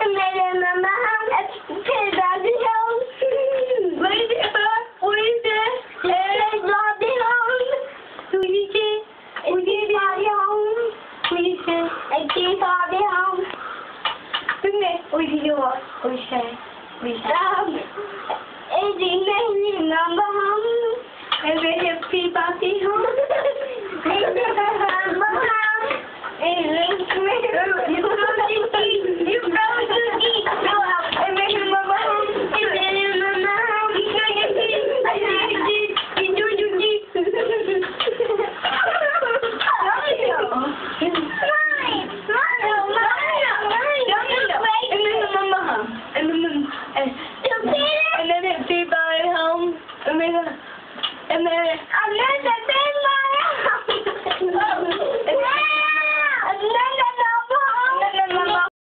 Benim anam teyzem diyor. Böyle bir yapar. O yüzden. Teyzem diyor. Tuğçe. Tuğçe diyor. Tuğçe. Teyzem diyor. Şimdi uyuyor. Uyuşa. Uyuşa. Elime elime babam. Evet yapayım bakıyorum. Elime babam. Elime babam. Mine! Mine! No, mine! Mine! No, no, no. And then the mama hum. And then the... And, the and then it beep out at home. And then... And then... I'm not that